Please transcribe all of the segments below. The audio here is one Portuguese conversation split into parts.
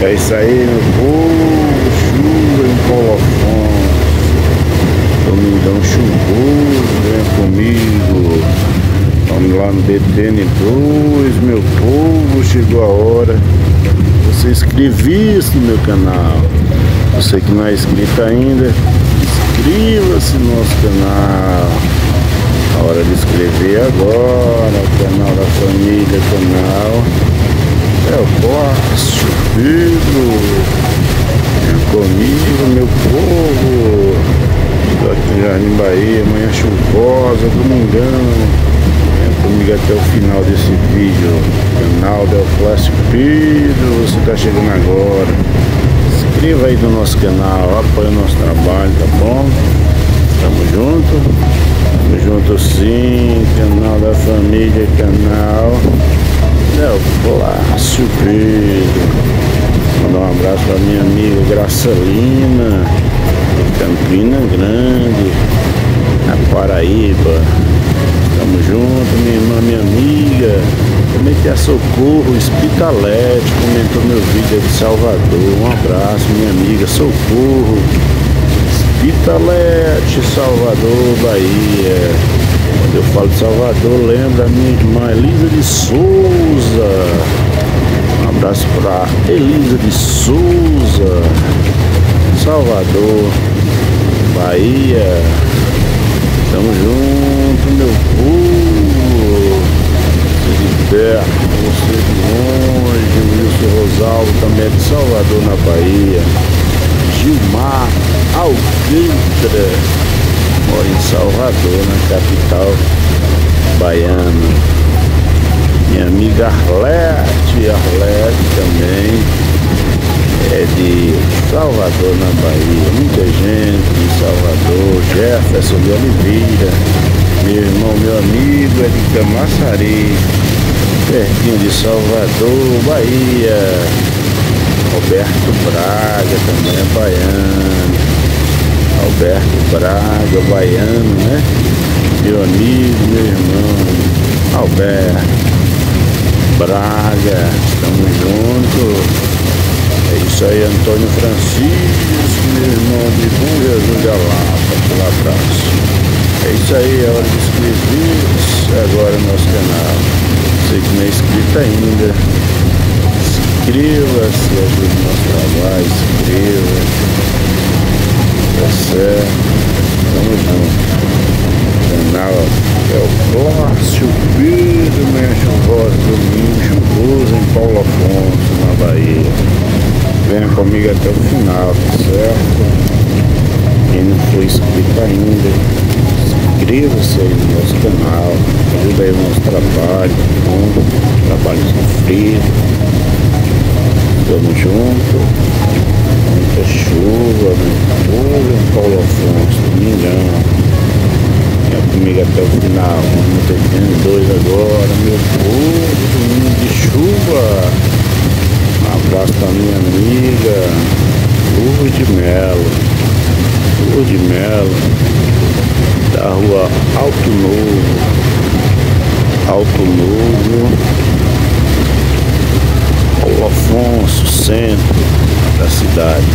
É isso aí, meu povo, chuva em Afonso. Domingão chuvoso, vem comigo. Vamos lá no DTN2, meu povo, chegou a hora. Você inscrevisse no meu canal. Você que não é inscrito ainda, inscreva-se no nosso canal. A hora de inscrever agora, canal da família, canal. É o Plácio Pedro. Venha comigo, meu povo. Estou aqui em Jardim Bahia, manhã chuvosa, domingão. Comigo até o final desse vídeo. Canal Del Plácio Pedro. Você está chegando agora. Inscreva aí no nosso canal, apoie o nosso trabalho, tá bom? Tamo junto. Tamo junto sim, canal da família, canal é o Plácio Pedro. Mandar um abraço pra minha amiga Gracelina, de Campina Grande, na Paraíba. Tamo junto, minha irmã, minha amiga. Também tem a Socorro Hospitalete, comentou meu vídeo de Salvador. Um abraço, minha amiga Socorro. Hospitalete, Salvador, Bahia. Quando eu falo de Salvador, lembra a minha irmã Elisa de Souza. Um abraço para Elisa de Souza, Salvador, Bahia. Tamo junto, meu povo. Você de perto, você de longe. Wilson Rosalvo também é de Salvador, na Bahia. Gilmar Alcântara moro em Salvador, na capital baiana. Minha amiga Arlete, Arlete também é de Salvador, na Bahia. Muita gente de Salvador, Jefferson de Oliveira, meu irmão, meu amigo é de Camaçari, pertinho de Salvador, Bahia. Roberto Braga também é baiano. Alberto Braga, baiano, né? Amigo, meu irmão, Alberto Braga, estamos juntos. É isso aí, Antônio Francisco, meu irmão de Bom Jesus da Lapa, aquele abraço. É isso aí, é hora de inscrever-se agora no nosso canal. Você que não é inscrito ainda, inscreva-se, ajude o nosso trabalho, inscreva Tá certo. Tamo junto. Canal é o Plácio Pedro, manhã chuvosa, domingo chuvoso em Paulo Afonso, na Bahia. Venha comigo até o final, tá certo? Quem não foi inscrito ainda, inscreva-se aí no nosso canal, ajuda aí o nosso trabalho, bom, trabalho sofrido. Tamo junto muita chuva, muito em Paulo Afonso, domingão. É comigo até o final, vamos ter dois agora, meu povo, domingo de chuva. Um abraço pra minha amiga, Lua de Melo, Lua de Melo, da rua Alto Novo, Alto Novo, Paulo Afonso, centro da cidade,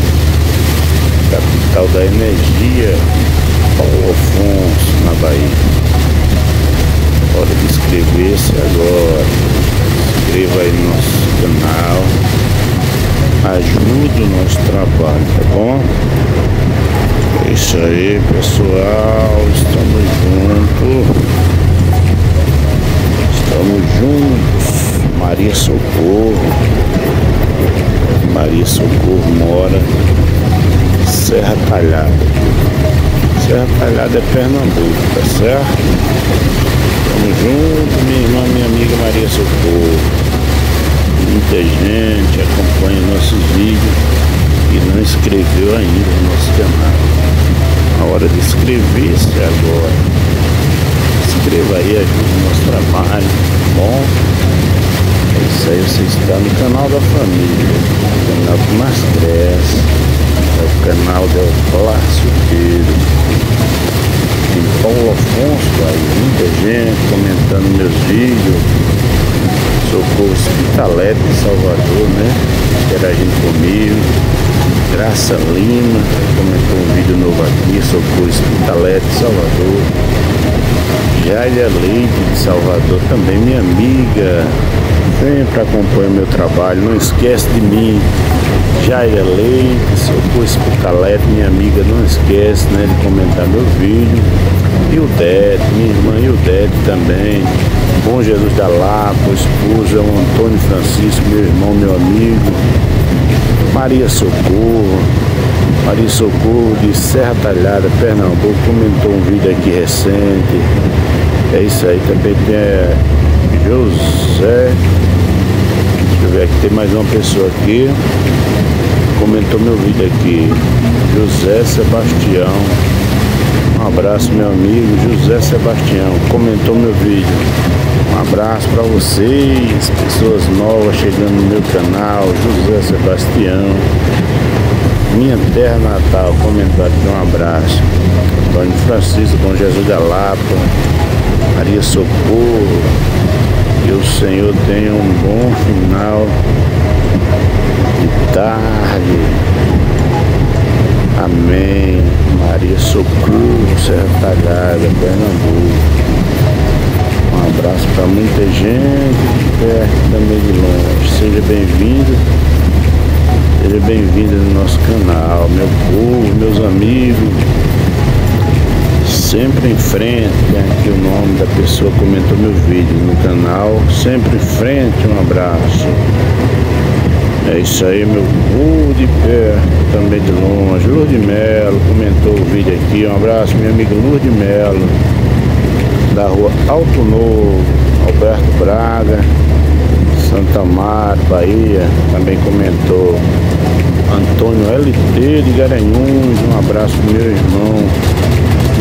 capital da energia, Paulo Afonso, na Bahia. Hora de inscrever-se agora. Inscreva aí no nosso canal. Ajude o nosso trabalho, tá bom? É isso aí, pessoal. Estamos juntos. Estamos juntos. Maria Socorro. Maria Socorro mora Serra Talhada. Serra Talhada é Pernambuco, tá certo? Tamo junto, minha irmã, minha amiga Maria Socorro. Muita gente acompanha nossos vídeos e não inscreveu ainda no nosso canal. A hora de inscrever-se é agora. Inscreva aí, ajuda o nosso trabalho, tá bom? É isso aí, você está no canal da família, o canal que mais cresce, é o canal do Plácio Pedro. Em Paulo Afonso, aí muita gente comentando meus vídeos. Socorro Hospitalete de Salvador, né? Interagindo comigo. Graça Lima, comentou um vídeo novo aqui, Socorro Hospitalete de Salvador. Jália Leite de Salvador, também minha amiga, sempre acompanha meu trabalho, não esquece de mim. Jair Leite, Socorro Espicalete, minha amiga, não esquece né, de comentar meu vídeo. E o Dete, minha irmã e o Dete também. Bom Jesus da Lapa, esposa, o Antônio Francisco, meu irmão, meu amigo. Maria Socorro, Maria Socorro de Serra Talhada, Pernambuco, comentou um vídeo aqui recente. É isso aí, também tem é, José. Deixa eu ver aqui, tem mais uma pessoa aqui comentou meu vídeo aqui. José Sebastião. Um abraço, meu amigo José Sebastião. Comentou meu vídeo. Um abraço para vocês, pessoas novas chegando no meu canal. José Sebastião. Minha terra natal. Comentário aqui, um abraço. Antônio Francisco, Bom Jesus da Lapa. Maria Socorro. Que o Senhor tenha um bom final tarde. Amém. Maria Socorro, Serra Talhada, Pernambuco. Um abraço para muita gente de perto também de longe. Seja bem-vindo. Seja bem-vindo no nosso canal, meu povo, meus amigos. Sempre em frente, aqui o nome da pessoa comentou meu vídeo no canal. Sempre em frente, um abraço. É isso aí, meu povo de perto, também de longe. Lourdes Melo comentou o vídeo aqui. Um abraço, meu amigo Lourdes Melo, da rua Alto Novo, Alberto Braga, Santa Mar, Bahia, também comentou. Antônio LT de Garanhuns, um abraço meu irmão,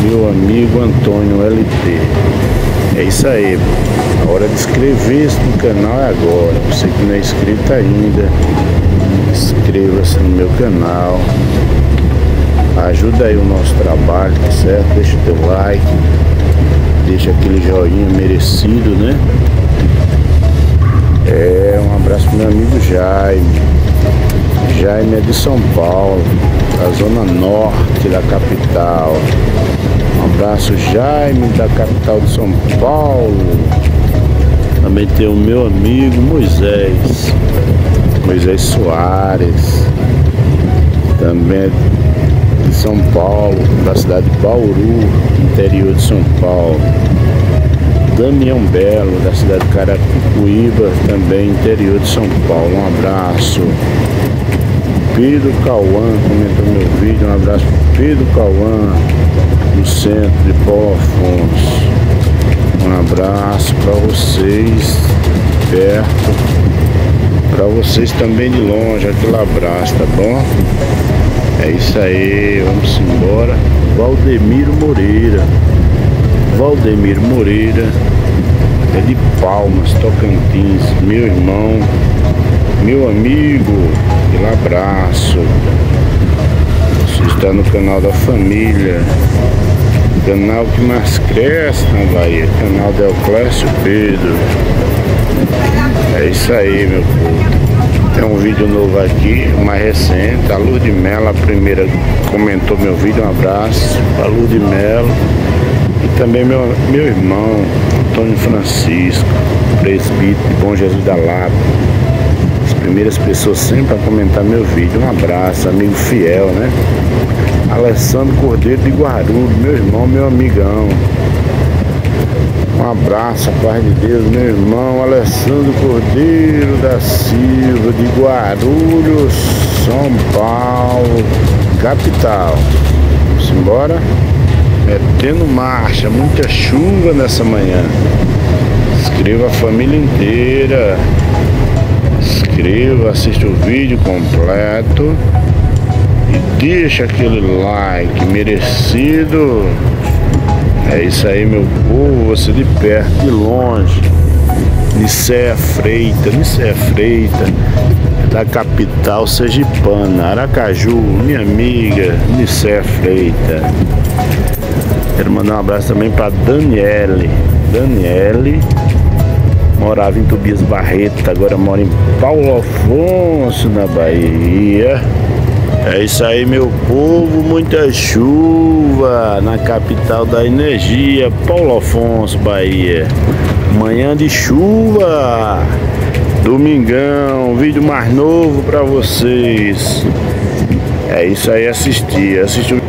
meu amigo Antônio LT. É isso aí. A hora de inscrever-se no canal é agora. Você que não é inscrito ainda, inscreva-se no meu canal. Ajuda aí o nosso trabalho, tá certo? Deixa o teu like, deixa aquele joinha merecido, né? É, um abraço pro meu amigo Jaime. Jaime é de São Paulo, da zona norte da capital. Um abraço, Jaime, da capital de São Paulo. Também tem o meu amigo Moisés, Moisés Soares, também é de São Paulo, da cidade de Bauru, interior de São Paulo. Damião Belo, da cidade de Carapicuíba, também interior de São Paulo. Um abraço. Pedro Cauã comentou meu vídeo. Um abraço Pedro Cauã, do centro de Paulo Afonso. Um abraço para vocês perto, para vocês também de longe, aquele abraço, tá bom? É isso aí, vamos embora. Valdemiro Moreira. Valdemiro Moreira é de Palmas, Tocantins, meu irmão, meu amigo, aquele abraço. Está no canal da família canal que mais cresce na Bahia, canal Del Clécio Pedro. É isso aí, meu povo. Tem um vídeo novo aqui, mais recente. A Luz de a primeira comentou meu vídeo. Um abraço a Luz de. E também meu, meu irmão, Antônio Francisco, presbítero de Bom Jesus da Lapa. As primeiras pessoas sempre a comentar meu vídeo. Um abraço, amigo fiel, né? Alessandro Cordeiro de Guarulhos, meu irmão, meu amigão. Um abraço, paz de Deus, meu irmão Alessandro Cordeiro da Silva de Guarulhos, São Paulo, capital. Vamos embora? Metendo marcha, muita chuva nessa manhã. Inscreva a família inteira. Inscreva, assista o vídeo completo. E deixa aquele like merecido. É isso aí, meu povo. Você de perto, de longe. Nicéia Freita, Nicéia Freita, da capital sergipana, Aracaju, minha amiga, Nicéia Freita. Quero mandar um abraço também para Daniele. Daniele Morava em Tobias Barreto, agora mora em Paulo Afonso, na Bahia. É isso aí, meu povo. Muita chuva na capital da energia, Paulo Afonso, Bahia. Manhã de chuva. Domingão, vídeo mais novo para vocês. É isso aí, assistir. Assistir